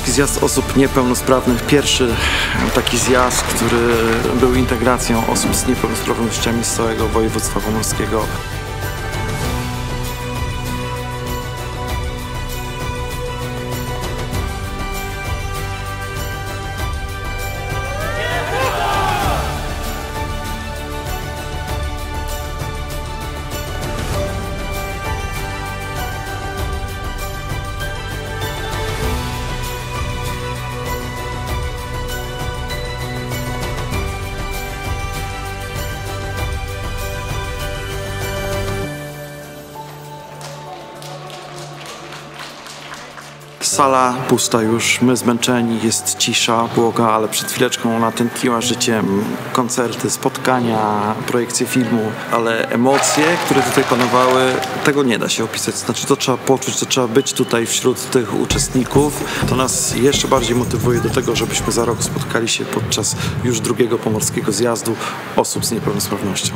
Ogólnopolski Zjazd Osób Niepełnosprawnych. Pierwszy taki zjazd, który był integracją osób z niepełnosprawnościami z całego województwa pomorskiego. Sala pusta już, my zmęczeni, jest cisza, błoga, ale przed chwileczką natętniła życiem koncerty, spotkania, projekcje filmu, ale emocje, które tutaj panowały, tego nie da się opisać. Znaczy to trzeba poczuć, to trzeba być tutaj wśród tych uczestników. To nas jeszcze bardziej motywuje do tego, żebyśmy za rok spotkali się podczas już drugiego pomorskiego zjazdu osób z niepełnosprawnością.